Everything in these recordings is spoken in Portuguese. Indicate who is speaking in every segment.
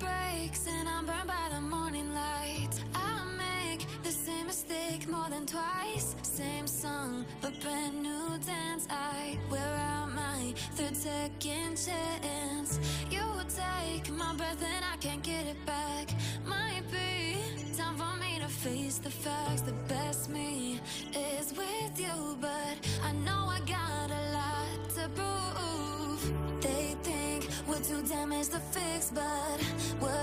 Speaker 1: breaks and I'm burned by the morning light. I make the same mistake more than twice. Same song, but brand new dance. I wear out my third second chance. You take my breath and I can't get it back. Might be time for me to face the facts. The best me is with you, but I know I got a lot to prove. They think we're too damaged to fix, but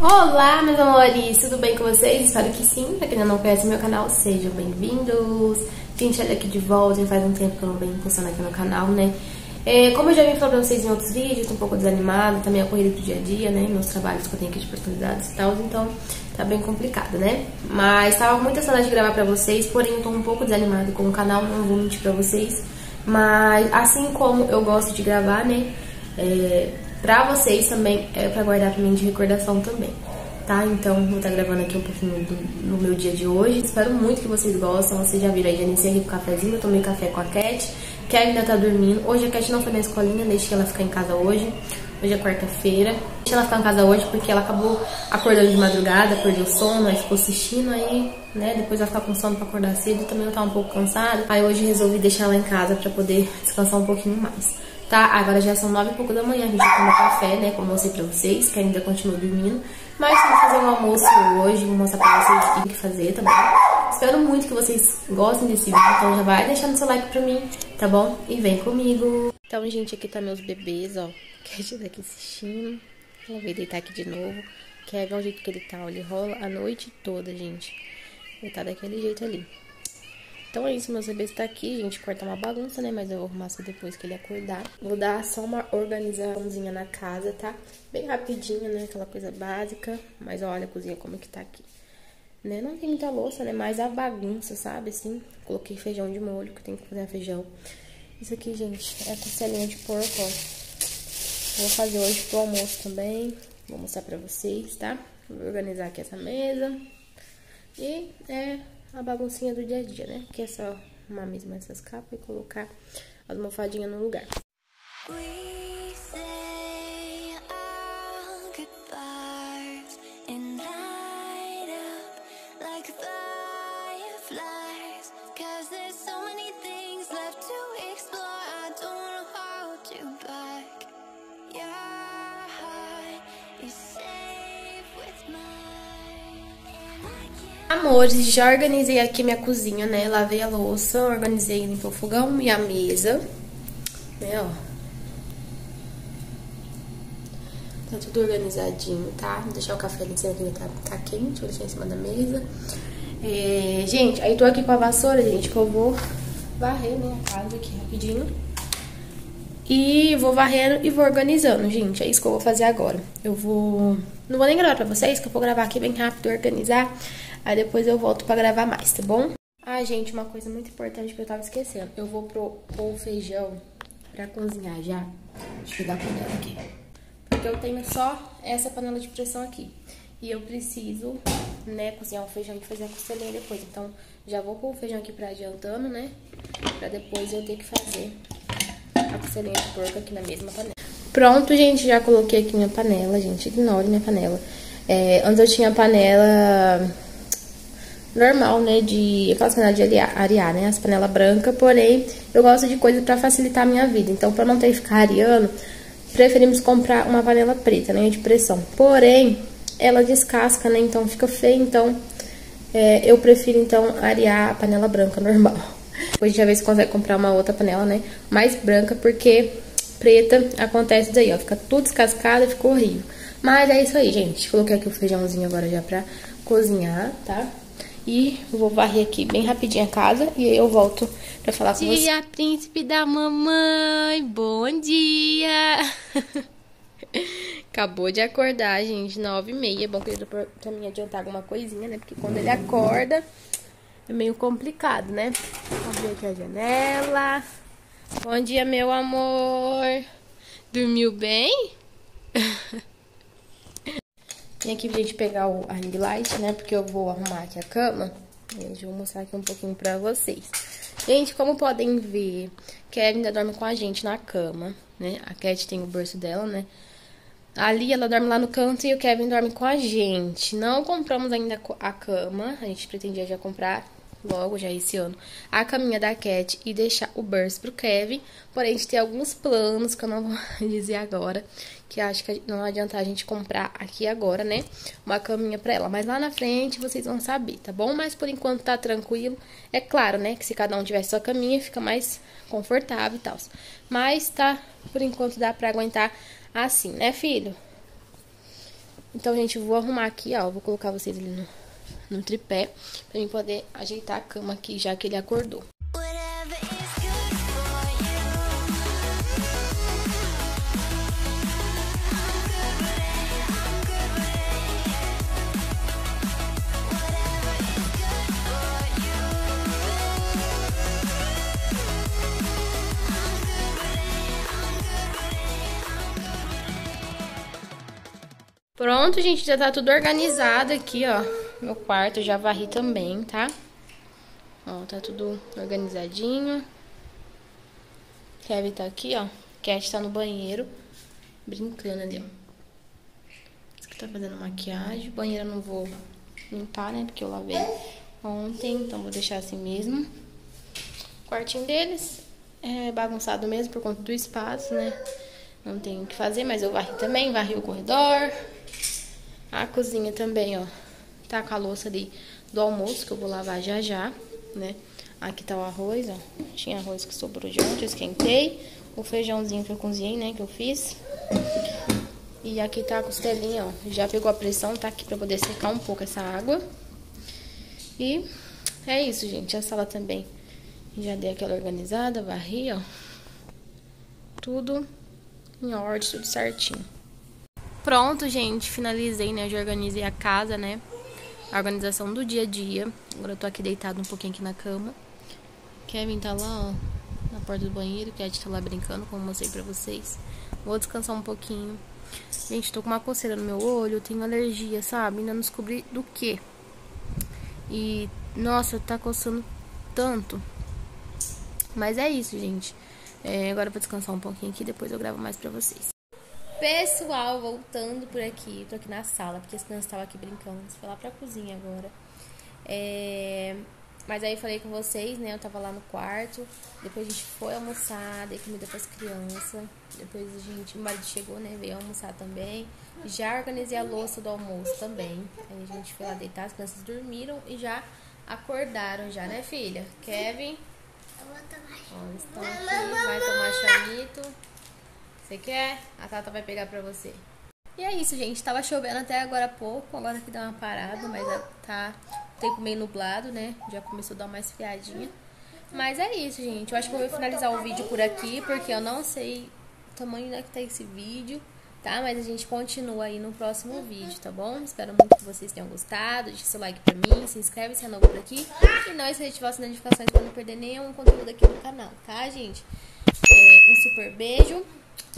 Speaker 2: Olá, meus amores, tudo bem com vocês? Espero que sim. Pra quem ainda não conhece meu canal, sejam bem-vindos. Gente, olha aqui de volta, faz um tempo que eu não venho postando aqui no canal, né? É, como eu já vim falando pra vocês em outros vídeos, tô um pouco desanimada, também a corrida do dia a dia, né? Meus trabalhos que eu tenho aqui de oportunidades e tal, então tá bem complicado, né? Mas tava muita saudade de gravar pra vocês, porém eu tô um pouco desanimada com o canal, não vou mentir pra vocês. Mas assim como eu gosto de gravar, né? É, pra vocês também, é pra guardar pra mim de recordação também. Tá? Então, vou estar gravando aqui um pouquinho do, no meu dia de hoje. Espero muito que vocês gostem. Vocês já viram aí, já iniciei aqui com o cafezinho. Eu tomei café com a Cat, que ainda tá dormindo. Hoje a Cat não foi na escolinha, deixei ela ficar em casa hoje. Hoje é quarta-feira. Deixei ela ficar em casa hoje porque ela acabou acordando de madrugada, perdeu o sono, aí ficou assistindo, aí, né, depois ela ficar com sono pra acordar cedo. Também eu tava um pouco cansada. Aí hoje resolvi deixar ela em casa pra poder descansar um pouquinho mais. Tá, agora já são nove e pouco da manhã, a gente já tomou café, né, como eu mostrei pra vocês, que ainda continua dormindo. Mas vou fazer um almoço hoje, vou mostrar pra vocês o que tem que fazer, tá bom? Espero muito que vocês gostem desse vídeo, então já vai deixando seu like pra mim, tá bom? E vem comigo! Então, gente, aqui tá meus bebês, ó, Kevin tá aqui assistindo, ela veio deitar aqui de novo. Kevin, olha o jeito que ele tá, ó, ele rola a noite toda, gente. Ele tá daquele jeito ali. Então é isso, meus bebês tá aqui, gente. Corta uma bagunça, né? Mas eu vou arrumar só depois que ele acordar. Vou dar só uma organizaçãozinha na casa, tá? Bem rapidinho, né? Aquela coisa básica. Mas olha a cozinha como é que tá aqui. Né? Não tem muita louça, né? Mas a bagunça, sabe? Assim, coloquei feijão de molho, que tem que cozinhar feijão. Isso aqui, gente, é costelinha de porco, ó. Vou fazer hoje pro almoço também. Vou mostrar pra vocês, tá? Vou organizar aqui essa mesa. E é a baguncinha do dia a dia, né? Que é só arrumar mesmo essas capas e colocar as almofadinhas no lugar. Amores, já organizei aqui minha cozinha, né? Lavei a louça, organizei, limpei o fogão e a mesa. Né, ó. Tá tudo organizadinho, tá? Vou deixar o café ali em cima que ele tá, tá quente, vou deixar em cima da mesa. É, gente, aí tô aqui com a vassoura, gente, que eu vou varrer, né, a casa aqui rapidinho. E vou varrendo e vou organizando, gente. É isso que eu vou fazer agora. Eu vou... Não vou nem gravar pra vocês, que eu vou gravar aqui bem rápido, organizar. Aí depois eu volto pra gravar mais, tá bom? Ah, gente, uma coisa muito importante que eu tava esquecendo. Eu vou pôr o feijão pra cozinhar já. Deixa eu pegar a panela aqui. Porque eu tenho só essa panela de pressão aqui. E eu preciso, né, cozinhar o feijão e fazer a costelinha depois. Então, já vou pôr o feijão aqui pra adiantando, né? Pra depois eu ter que fazer a costelinha de porco aqui na mesma panela. Pronto, gente, já coloquei aqui minha panela, gente. Ignore minha panela. É, antes eu tinha panela normal, né, de aquelas panelas de arear, né, as panelas brancas, porém, eu gosto de coisa pra facilitar a minha vida. Então, pra não ter que ficar areando, preferimos comprar uma panela preta, né, de pressão. Porém, ela descasca, né, então fica feio, então é, eu prefiro, então, arear a panela branca normal. Depois a gente vai ver se consegue comprar uma outra panela, né, mais branca, porque preta acontece daí, ó, fica tudo descascado ficou horrível. Mas é isso aí, gente. Coloquei aqui o feijãozinho agora já pra cozinhar, tá? E vou varrer aqui bem rapidinho a casa e aí eu volto pra falar com vocês. Dia, príncipe da mamãe, bom dia! Acabou de acordar, gente, nove e meia. É bom que ele pra, pra mim adiantar alguma coisinha, né? Porque quando ele acorda é meio complicado, né? Abrir aqui a janela. Bom dia, meu amor. Dormiu bem? Vim aqui pra gente pegar o a ring light, né? Porque eu vou arrumar aqui a cama. Gente, vou mostrar aqui um pouquinho pra vocês. Gente, como podem ver, Kevin ainda dorme com a gente na cama, né? A Cat tem o berço dela, né? Ali ela dorme lá no canto e o Kevin dorme com a gente. Não compramos ainda a cama, a gente pretendia já comprar logo, já esse ano, a caminha da Cat e deixar o berço pro Kevin. Porém, a gente tem alguns planos que eu não vou dizer agora, que acho que não adianta a gente comprar aqui agora, né? Uma caminha pra ela. Mas lá na frente vocês vão saber, tá bom? Mas por enquanto tá tranquilo. É claro, né, que se cada um tivesse sua caminha, fica mais confortável e tal. Mas tá, por enquanto dá pra aguentar assim, né, filho? Então, gente, vou arrumar aqui, ó. Vou colocar vocês ali no no tripé, pra mim poder ajeitar a cama aqui, já que ele acordou. Pronto, gente, já tá tudo organizado aqui, ó. Meu quarto já varri também, tá? Ó, tá tudo organizadinho. Kevin tá aqui, ó. Cat tá no banheiro, brincando ali, ó. Esse aqui tá fazendo maquiagem. Banheiro eu não vou limpar, né? Porque eu lavei ontem, então vou deixar assim mesmo. Quartinho deles é bagunçado mesmo por conta do espaço, né? Não tenho o que fazer, mas eu varri também, varri o corredor. A cozinha também, ó. Tá com a louça ali do almoço, que eu vou lavar já já, né? Aqui tá o arroz, ó. Tinha arroz que sobrou de ontem, eu esquentei. O feijãozinho que eu cozinhei, né, que eu fiz. E aqui tá a costelinha, ó. Já pegou a pressão, tá aqui pra poder secar um pouco essa água. E é isso, gente. A sala também já dei aquela organizada, varri, ó. Tudo em ordem, tudo certinho. Pronto, gente. Finalizei, né? Já organizei a casa, né? A organização do dia a dia. Agora eu tô aqui deitado um pouquinho aqui na cama. Kevin tá lá, ó, na porta do banheiro. Cat tá lá brincando, como mostrei pra vocês. Vou descansar um pouquinho. Gente, tô com uma coceira no meu olho, tenho alergia, sabe? Ainda não descobri do que. E, nossa, tá coçando tanto. Mas é isso, gente. É, agora eu vou descansar um pouquinho aqui, depois eu gravo mais pra vocês. Pessoal, voltando por aqui, tô aqui na sala, porque as crianças estavam aqui brincando, vou lá pra cozinha agora. É... Mas aí falei com vocês, né? Eu tava lá no quarto, depois a gente foi almoçar, dei comida pras crianças, depois a gente, o marido chegou, né? Veio almoçar também. Já organizei a louça do almoço também. Aí a gente foi lá deitar, as crianças dormiram e já acordaram já, né, filha? Kevin? Eu vou tomar. Ó, estão aqui, vai tomar chamito. Você quer? A Tata vai pegar pra você. E é isso, gente. Tava chovendo até agora há pouco. Agora que dá uma parada, mas tá tempo meio nublado, né? Já começou a dar uma esfriadinha. Mas é isso, gente. Eu acho que eu vou finalizar o vídeo por aqui, porque eu não sei o tamanho que tá esse vídeo, tá? Mas a gente continua aí no próximo vídeo, tá bom? Espero muito que vocês tenham gostado. Deixe seu like pra mim, se inscreve se é novo por aqui. E não esqueça de ativar as notificações pra não perder nenhum conteúdo aqui no canal, tá, gente? É, um super beijo.